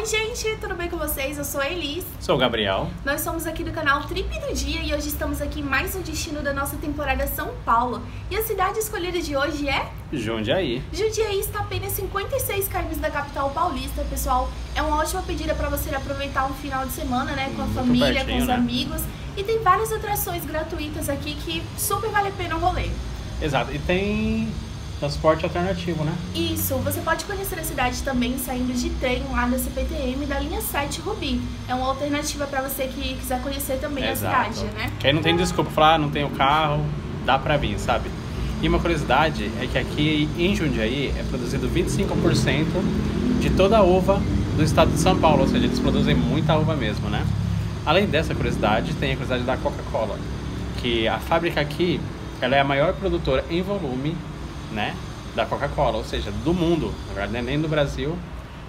Oi, gente, tudo bem com vocês? Eu sou a Elis. Sou o Gabriel. Nós somos aqui do canal Trip do Dia e hoje estamos aqui em mais um destino da nossa temporada São Paulo. E a cidade escolhida de hoje é Jundiaí. Jundiaí está apenas 56 km da capital paulista, pessoal. É uma ótima pedida para você aproveitar um final de semana, né, com a Muito família, com os né? amigos. E tem várias atrações gratuitas aqui que super vale a pena o rolê. Exato. E tem transporte alternativo, né? Isso, você pode conhecer a cidade também saindo de trem lá da CPTM da linha 7 Rubi. É uma alternativa para você que quiser conhecer também Exato. a cidade, né? Que aí não tem desculpa falar, ah, não tenho carro, dá pra vir, sabe? E uma curiosidade é que aqui em Jundiaí é produzido 25% de toda a uva do estado de São Paulo, ou seja, eles produzem muita uva mesmo, né? Além dessa curiosidade, tem a curiosidade da Coca-Cola, que a fábrica aqui, ela é a maior produtora em volume, né, da Coca-Cola, ou seja, do mundo, na verdade, não é nem do Brasil,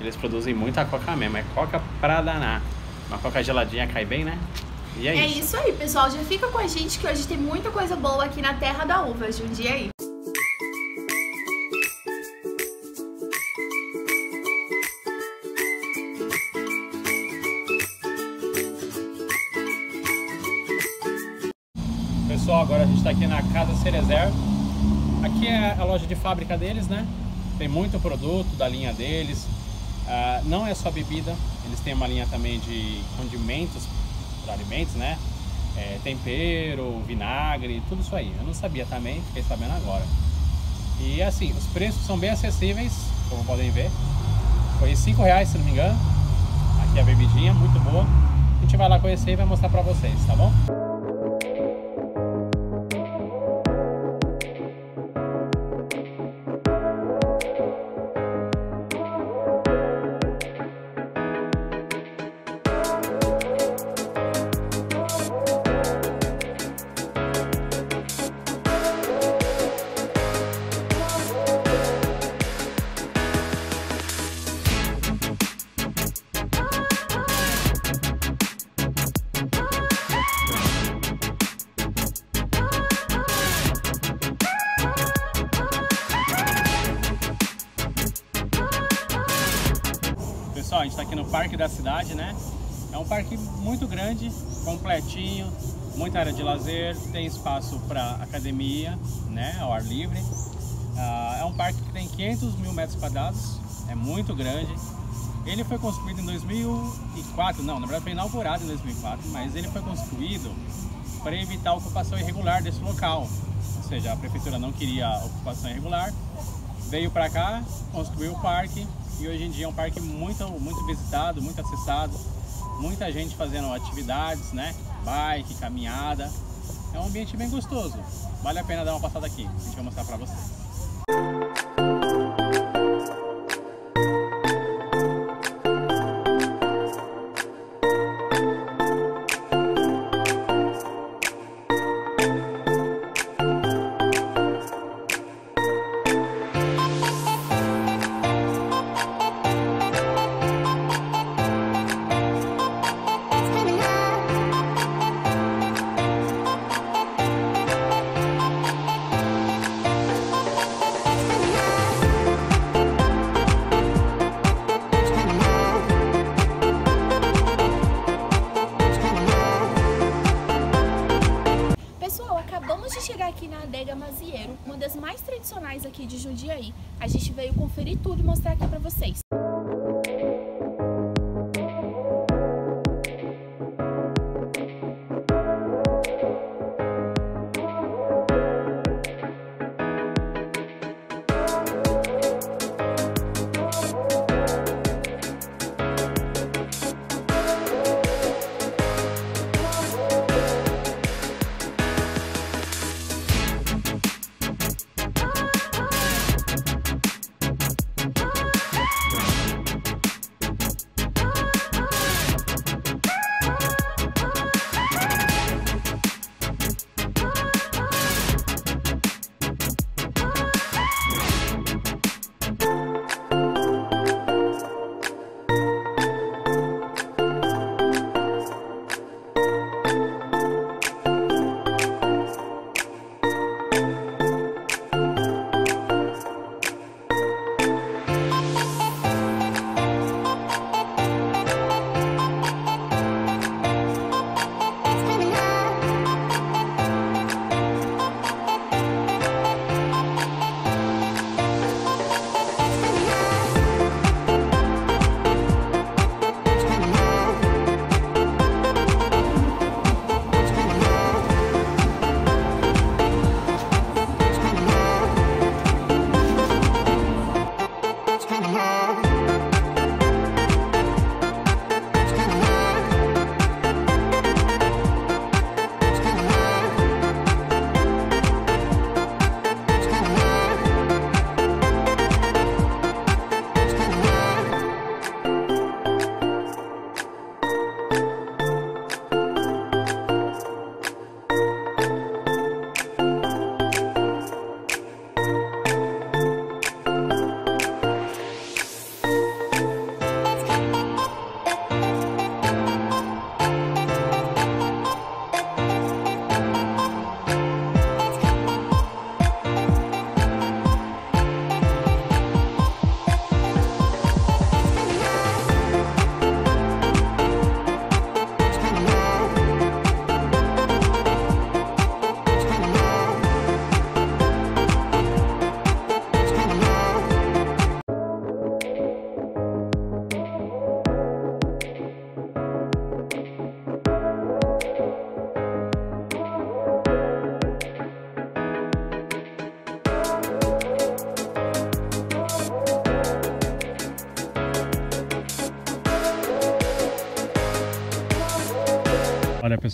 eles produzem muita Coca mesmo, é Coca pra danar. Uma Coca geladinha cai bem, né? E é, É isso. isso aí, pessoal. Já fica com a gente que hoje tem muita coisa boa aqui na Terra da Uva, Jundiaí. Pessoal, agora a gente está aqui na Casa Cerezer. Aqui é a loja de fábrica deles, né? Tem muito produto da linha deles. Ah, não é só bebida, eles têm uma linha também de condimentos para alimentos, né? É, tempero, vinagre, tudo isso aí. Eu não sabia também, fiquei sabendo agora. E assim, os preços são bem acessíveis, como podem ver. Foi 5 reais, se não me engano. Aqui a bebidinha, muito boa. A gente vai lá conhecer e vai mostrar pra vocês, tá bom? Cidade, né? É um parque muito grande, completinho, muita área de lazer, tem espaço para academia, né, ao ar livre. Ah, é um parque que tem 500 mil metros quadrados, é muito grande. Ele foi construído em 2004, não, na verdade foi inaugurado em 2004, mas ele foi construído para evitar a ocupação irregular desse local. Ou seja, a prefeitura não queria ocupação irregular, veio para cá, construiu o parque e hoje em dia é um parque muito, muito visitado, muito acessado, muita gente fazendo atividades, né? Bike, caminhada. É um ambiente bem gostoso. Vale a pena dar uma passada aqui. A gente vai mostrar para vocês.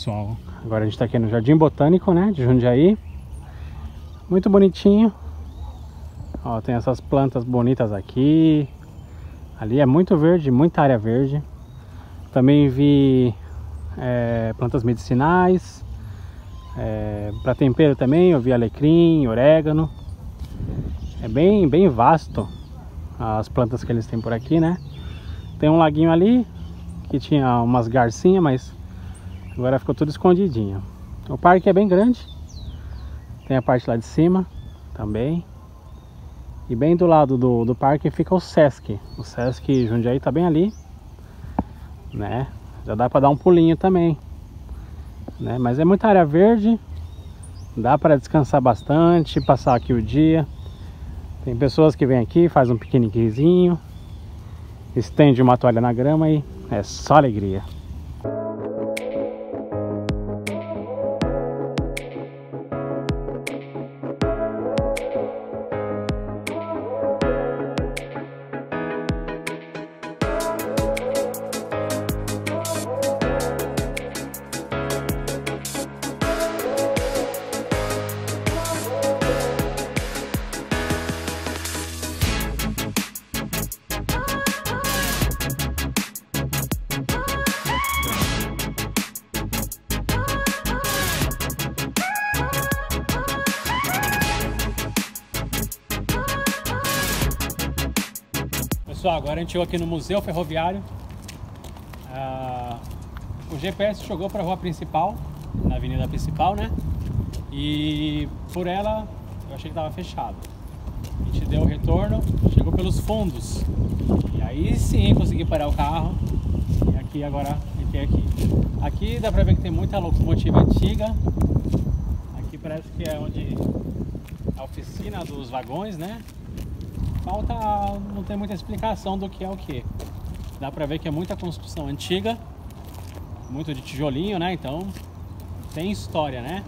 Pessoal, agora a gente está aqui no Jardim Botânico, né, de Jundiaí. Muito bonitinho. Ó, tem essas plantas bonitas aqui. Ali é muito verde, muita área verde. Também vi é, plantas medicinais. É, para tempero também, eu vi alecrim, orégano. É bem, bem vasto as plantas que eles têm por aqui, né? Tem um laguinho ali que tinha umas garcinhas, mas agora ficou tudo escondidinho. O parque é bem grande. Tem a parte lá de cima também. E bem do lado do, do parque fica o Sesc. O Sesc Jundiaí tá bem ali. Né? Já dá para dar um pulinho também. Né? Mas é muita área verde. Dá para descansar bastante, passar aqui o dia. Tem pessoas que vêm aqui, faz um piqueniquezinho, estende uma toalha na grama e é só alegria. Pessoal, agora a gente chegou aqui no Museu Ferroviário. Ah, o GPS chegou para a rua principal, na avenida principal, né? E por ela eu achei que estava fechado. A gente deu o retorno, chegou pelos fundos. E aí sim consegui parar o carro. E aqui agora, aqui aqui. Aqui dá para ver que tem muita locomotiva antiga. Aqui parece que é onde a oficina dos vagões, né? Falta, não tem muita explicação do que é o que. Dá pra ver que é muita construção antiga, muito de tijolinho, né? Então tem história, né?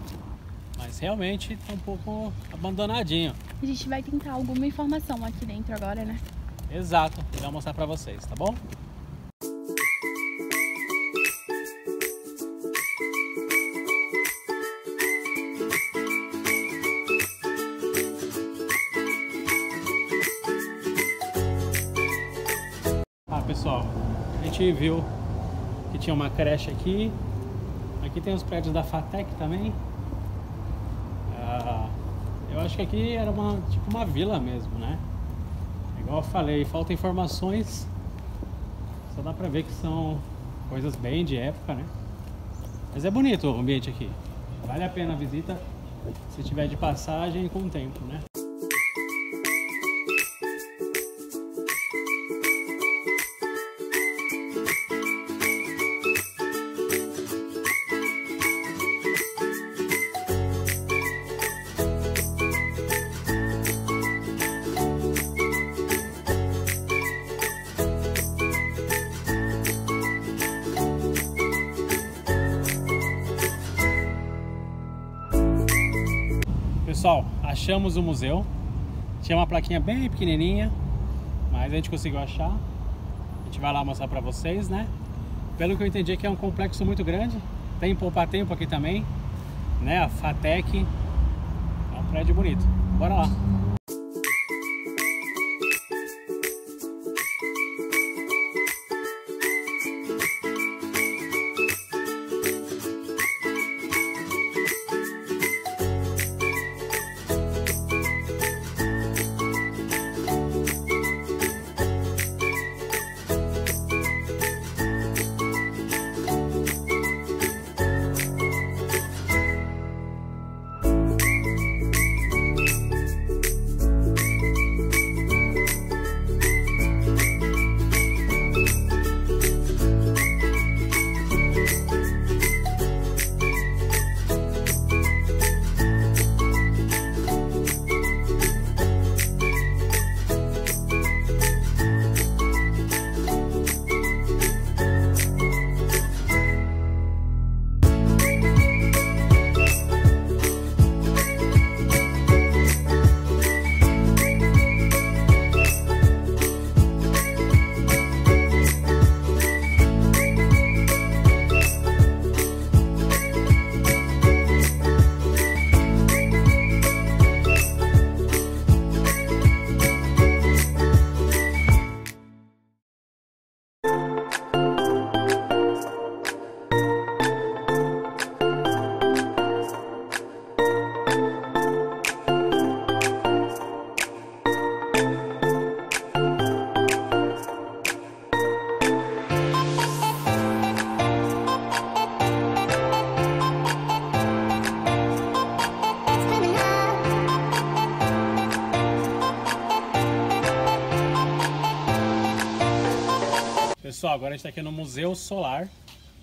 Mas realmente tá um pouco abandonadinho. A gente vai tentar alguma informação aqui dentro agora, né? Exato, vou mostrar pra vocês, tá bom? Gente viu que tinha uma creche aqui. Aqui tem os prédios da Fatec também. Ah, eu acho que aqui era uma, tipo uma vila mesmo, né? Igual eu falei, falta informações. Só dá pra ver que são coisas bem de época, né? Mas é bonito o ambiente aqui. Vale a pena a visita se tiver de passagem com o tempo, né? Pessoal, achamos o museu. Tinha uma plaquinha bem pequenininha, mas a gente conseguiu achar. A gente vai lá mostrar pra vocês, né? Pelo que eu entendi que é um complexo muito grande. Tem Poupa Tempo aqui também, né? A Fatec. É um prédio bonito. Bora lá. Pessoal, agora a gente está aqui no Museu Solar.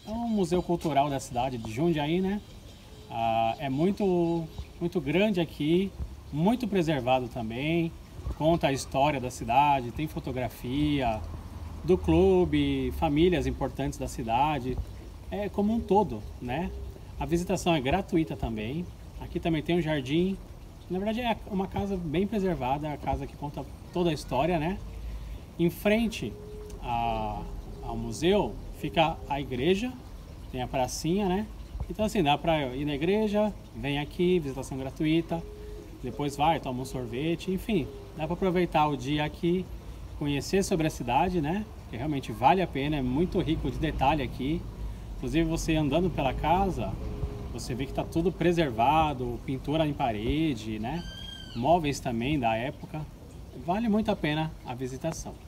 É um museu cultural da cidade de Jundiaí, né? Ah, é muito, muito grande aqui, muito preservado também. Conta a história da cidade, tem fotografia do clube, famílias importantes da cidade. É como um todo, né? A visitação é gratuita também. Aqui também tem um jardim. Na verdade é uma casa bem preservada, a casa que conta toda a história, né? Em frente a, museu fica a igreja, tem a pracinha, né? Então assim, dá para ir na igreja, vem aqui, visitação gratuita, depois vai, toma um sorvete, enfim, dá para aproveitar o dia aqui, conhecer sobre a cidade, né? Que realmente vale a pena, é muito rico de detalhe aqui. Inclusive você andando pela casa, você vê que está tudo preservado, pintura em parede, né? Móveis também da época. Vale muito a pena a visitação.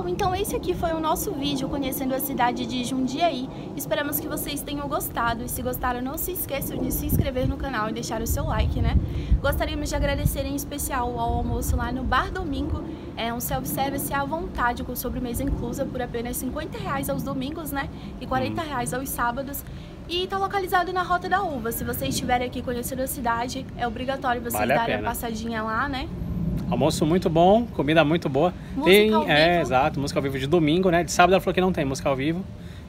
Pessoal, então esse aqui foi o nosso vídeo conhecendo a cidade de Jundiaí. Esperamos que vocês tenham gostado e se gostaram não se esqueçam de se inscrever no canal e deixar o seu like, né? Gostaríamos de agradecer em especial ao almoço lá no Bar Domingo, é um self-service à vontade com sobremesa inclusa por apenas 50 reais aos domingos, né? E 40 reais aos sábados. E está localizado na Rota da Uva. Se vocês estiverem aqui conhecendo a cidade, é obrigatório vocês vale darem a, a passadinha lá, né? Almoço muito bom, comida muito boa. Música tem, ao é, vivo. exato, música ao vivo de domingo, né? De sábado ela falou que não tem música ao vivo,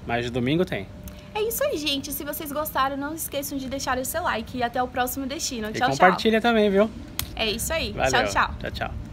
mas de domingo tem. É isso aí, gente. Se vocês gostaram, não esqueçam de deixar o seu like e até o próximo destino. E tchau, compartilha tchau. também, viu? É isso aí. Valeu. Tchau, tchau. Tchau, tchau.